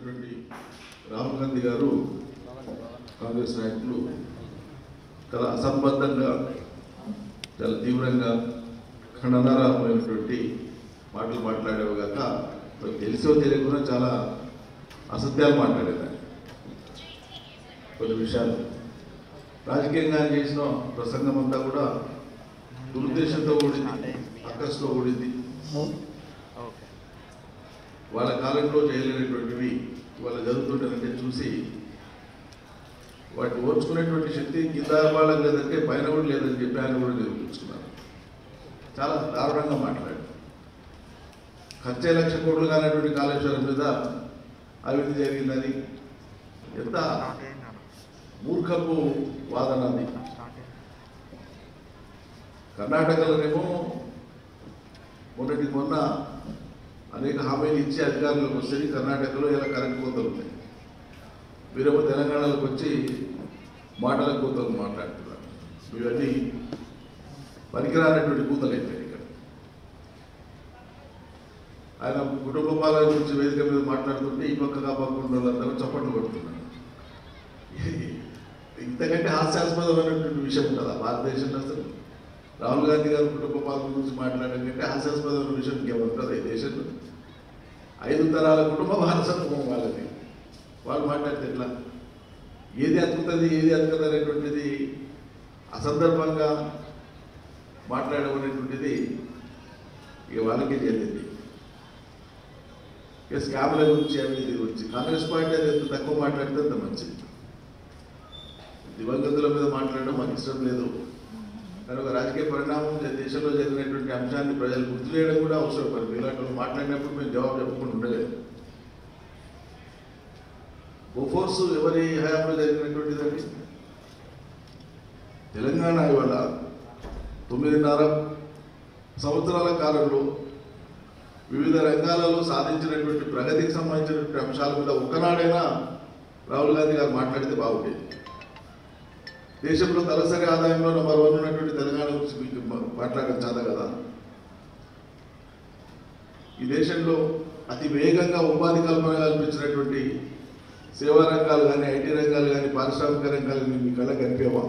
ఉన్నటువంటి రాహుల్ గాంధీ గారు కాంగ్రెస్ నాయకులు చాలా అసంబద్ధంగా చాలా తీవ్రంగా ఖండనారమైనటువంటి మాటలు మాట్లాడేవి కాక తెలిసో తెలియకుండా చాలా అసత్యాలు మాట్లాడేదాన్ని కొన్ని విషయాలు. రాజకీయంగా చేసిన ప్రసంగం అంతా కూడా దురుద్దేశంతో కూడింది అక్కస్తో కూడింది. వాళ్ళ కాలంలో చేయలేనటువంటివి వాళ్ళ జరుగుతుంటారంటే చూసి వాటిని ఓర్చుకునేటువంటి శక్తి కింద వాళ్ళం లేదంటే పైన కూడా లేదని చెప్పి ఆయన కూడా నిరూపించుకున్నారు. చాలా దారుణంగా మాట్లాడారు. ఖర్చే లక్ష కోట్లు కానటువంటి కాళేశ్వరం మీద అవినీతి జరిగిందని ఎంత మూర్ఖపు వాదన అది. కర్ణాటకలోనేమో మొన్నటి మొన్న అనేక హామీలు ఇచ్చి అధికారులకు వస్తే కర్ణాటకలో ఇలా కరెంట్ కోతలు ఉన్నాయి మీరేమో తెలంగాణలోకి వచ్చి మాటల కూతలు మాట్లాడుతున్నారు. ఇవన్నీ పనికిరానటువంటి కూతలు అయిపోయాయి ఇక్కడ. ఆయన కుటుంబ పాలన గురించి వేదిక మీద మాట్లాడుతుంటే ఈ పక్క ఆ వాళ్ళందరూ చప్పట్లు కొడుతున్నారు. ఇంతకంటే హాస్యాస్పదమైనటువంటి విషయం కదా భారతదేశంలో అసలు. రాహుల్ గాంధీ గారు కుటుంబ పాలన గురించి మాట్లాడడం కంటే హాస్యాస్పదమైన విషయం ఇంకేమంటుంది ఈ దేశంలో ఐదు తరాల కుటుంబ వారసత్వం వాళ్ళది. వాళ్ళు మాట్లాడితే ఎట్లా? ఏది అతుకుతుంది ఏది అతుకుతుంది అనేటువంటిది అసందర్భంగా మాట్లాడడం అనేటువంటిది ఇక వాళ్ళకే చెల్లింది ఇక స్కామ్ల గురించి అవినీతి గురించి. కాంగ్రెస్ పార్టీ అది ఎంత తక్కువ మాట్లాడితే అంత మంచిది. దివంగతుల మీద మాట్లాడడం మాకు ఇష్టం లేదు. కానీ ఒక రాజకీయ పరిణామం దేశంలో జరిగినటువంటి అంశాన్ని ప్రజలు గుర్తు చేయడం కూడా అవసరం. మరి ఇలాంటి మాట్లాడినప్పుడు మేము జవాబు చెప్పకుండా ఉండలేదు. బోఫోర్స్ ఎవరి హయాంలో జరిగినటువంటిదండి? తెలంగాణ ఇవాళ తొమ్మిదిన్నర సంవత్సరాల కాలంలో వివిధ రంగాలలో సాధించినటువంటి ప్రగతికి సంబంధించినటువంటి అంశాల మీద ఒక్కనాడైనా రాహుల్ గాంధీ గారు మాట్లాడితే బాగుండేది. దేశంలో తలసరి ఆదాయంలో నెంబర్ వన్ ఉన్నటువంటి తెలంగాణ గురించి మీకు మాట్లాడడం కదా. ఈ దేశంలో అతి వేగంగా ఉపాధి కల్పన కల్పించినటువంటి సేవా రంగాలు కానీ ఐటీ రంగాలు కానీ పారిశ్రామిక రంగాలు కానీ మీ కళ్ళ కనిపేవా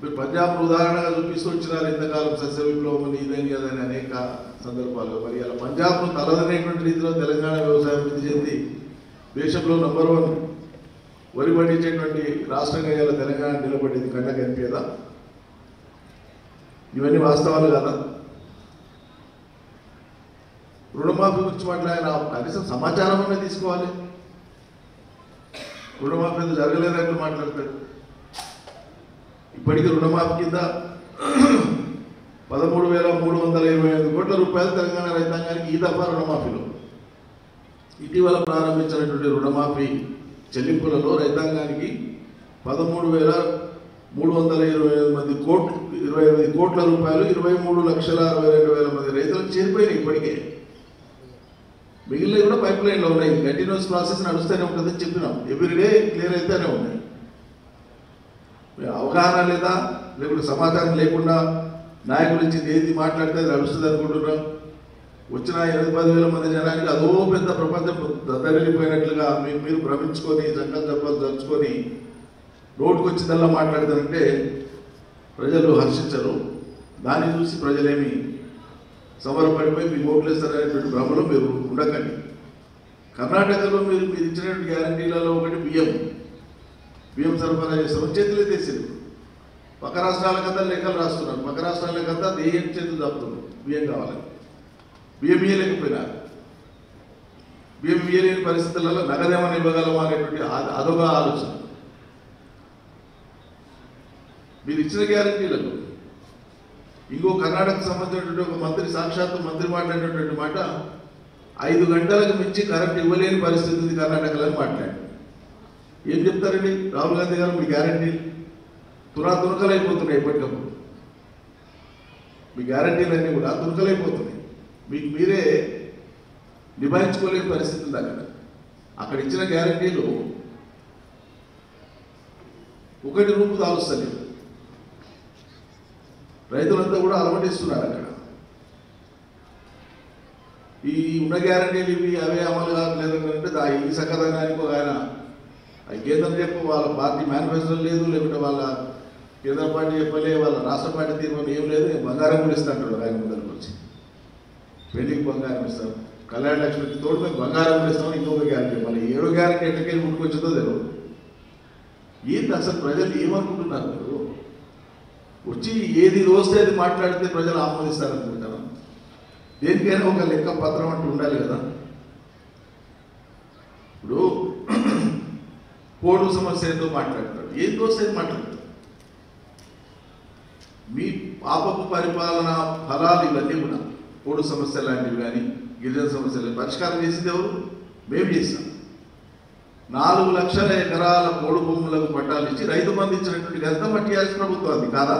మీరు పంజాబ్ ఉదాహరణగా చూపిస్తూ వచ్చినారు ఇంతకాలం సస్య విప్లవం అని ఇదని అదని అనేక సందర్భాల్లో. మరి అలా పంజాబ్ను తలదనేటువంటి రీతిలో తెలంగాణ వ్యవసాయం వృద్ధి చెంది దేశంలో నంబర్ వన్ వరి పండించేటువంటి రాష్ట్రంగా ఇవాళ తెలంగాణ నిలబడింది కళ్ళ కనిపించదా ఇవన్నీ వాస్తవాలు కదా? రుణమాఫీ గురించి మాట్లాడిన కనీసం సమాచారం అనేది తీసుకోవాలి. రుణమాఫీ ఎందుకు మాట్లాడతాడు ఇప్పటికీ రుణమాఫీ కింద పదమూడు వేల మూడు వందల ఇరవై ఐదు కోట్ల రూపాయలు తెలంగాణ రైతాంగానికి ఈ దఫా రుణమాఫీలో. ఇటీవల ప్రారంభించినటువంటి రుణమాఫీ చెల్లింపులలో రైతాంగానికి పదమూడు వేల మూడు వందల ఇరవై ఐదు మంది కోట్లు ఇరవై ఎనిమిది కోట్ల రూపాయలు ఇరవై మూడు లక్షల అరవై రెండు వేల మంది రైతులకు చేరిపోయినాయి ఇప్పటికే. మిగిలినవి కూడా పైప్ లైన్లో ఉన్నాయి. కంటిన్యూస్ ప్రాసెస్ నడుస్తూనే ఉంటుందని చెప్పినాం. ఎవ్రీడే క్లియర్ అయితేనే ఉన్నాయి. అవగాహన లేదా లేకుంటే సమాచారం లేకుండా నాయకుల నుంచి ఏది మాట్లాడితే అది నడుస్తుంది అనుకుంటున్నాం. వచ్చిన ఎనిమిది పది వేల మంది జనానికి అదో పెద్ద ప్రపంచం దద్దరిల్లిపోయినట్లుగా మీరు మీరు భ్రమించుకొని సంకల్పాలు జరుచుకొని రోడ్డుకు వచ్చిందల్లా మాట్లాడతారంటే ప్రజలు హర్షించరు. దాన్ని చూసి ప్రజలేమి సమరపడిపోయి మీకు ఓట్లు వేస్తారనేటువంటి భ్రమలో మీరు ఉండకండి. కర్ణాటకలో మీరు మీరు ఇచ్చినటువంటి గ్యారంటీలలో ఒకటి బియ్యం. బియ్యం సరఫరా చేస్తారు చేతులు తెచ్చింది పక్క రాష్ట్రాలకంతా లెక్కలు రాస్తున్నారు. పక్క రాష్ట్రాలకంతా దేయం చేతులు దాపుతున్నారు? బియ్యం కావాలని. బియ్యం ఇయ్యలేకపోయినారు బియ్యం ఇయ్యలేని పరిస్థితులలో నగదేమని ఇవ్వగలమా అనేటువంటి అదొక ఆలోచన. మీరు ఇచ్చిన గ్యారంటీలకు ఇంకో కర్ణాటక సంబంధించినటువంటి ఒక మంత్రి సాక్షాత్తు మంత్రి మాట్లాడినటువంటి మాట ఐదు గంటలకు మించి కరెంట్ ఇవ్వలేని పరిస్థితి ఉంది కర్ణాటకలో మాట్లాడి ఏం చెప్తారండి? రాహుల్ గాంధీ గారు మీ గ్యారంటీ తురా తురకలైపోతున్నాయి ఎప్పటికప్పుడు. మీ గ్యారంటీలన్నీ కూడా తురకలైపోతున్నాయి. మీకు మీరే నిభాయించుకోలేని పరిస్థితి ఉంది అక్కడ. అక్కడ ఇచ్చిన గ్యారంటీలు ఒకటి రూపు దాలుస్తలేదు. రైతులంతా కూడా అలమటిస్తున్నారు అక్కడ. ఈ ఉన్న గ్యారంటీలు ఇవి అవే అమలు కావట్లేదు అంటే దా ఈ సకదానికి ఒక ఆయన ఆ కేంద్రం చెప్పు వాళ్ళ పార్టీ మేనిఫెస్టో లేదు లేకుంటే వాళ్ళ కేంద్ర పార్టీ చెప్పలే వాళ్ళ రాష్ట్ర పార్టీ తీర్మానం ఏం లేదు బంగారం కూడా ఇస్తా ఆయన ముందరికి వచ్చి పెళ్ళికి బంగారం ఇస్తాం కళ్యాణ లక్ష్మికి తోడు మేము బంగారం ఇస్తాం ఇంకొక గ్యారంటీ మళ్ళీ ఏడో గ్యారంటీ ఎట్లకెళ్ళి ముట్టుకొచ్చిందో తెలియదు ఏంటి అసలు ప్రజలు ఏమనుకుంటున్నారు మీరు? వచ్చి ఏది వస్తే అది మాట్లాడితే ప్రజలు ఆమోదిస్తారనుకుంటారా? దేనికైనా ఒక లెక్క పత్రం అంటూ ఉండాలి కదా. ఇప్పుడు పోడు సమస్య ఏందో మాట్లాడతాడు ఏం వస్తే మాట్లాడతాడు మీ పాపపు పరిపాలన ఫలాలు ఇవన్నీ కూడా. పోడు సమస్య లాంటివి కానీ గిరిజన సమస్యలు పరిష్కారం చేసింది ఎవరు? మేము చేస్తాం నాలుగు లక్షల ఎకరాల పోడు భూములకు పట్టాలు ఇచ్చి రైతు మంది ఇచ్చినటువంటి గంత ప్రభుత్వం అది కాదా?